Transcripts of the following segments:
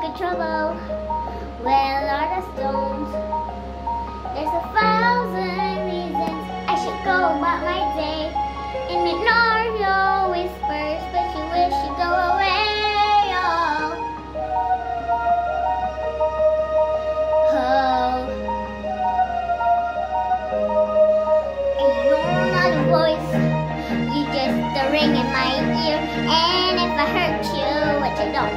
any trouble. Where are the stones? There's a thousand reasons I should go about my day and ignore your whispers, but you wish you'd go away. Oh. Oh. And you're not a voice, you just a ring I don't,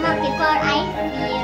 smoke before I fear.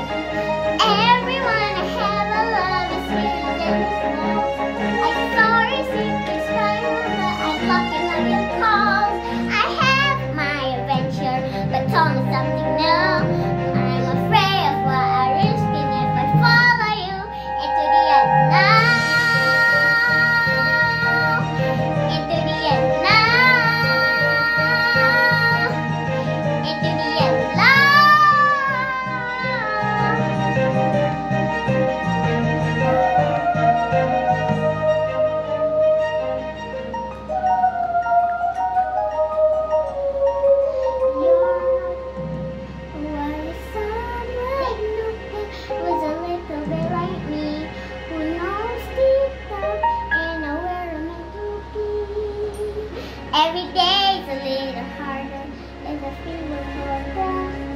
Every day's a little harder, as I feel for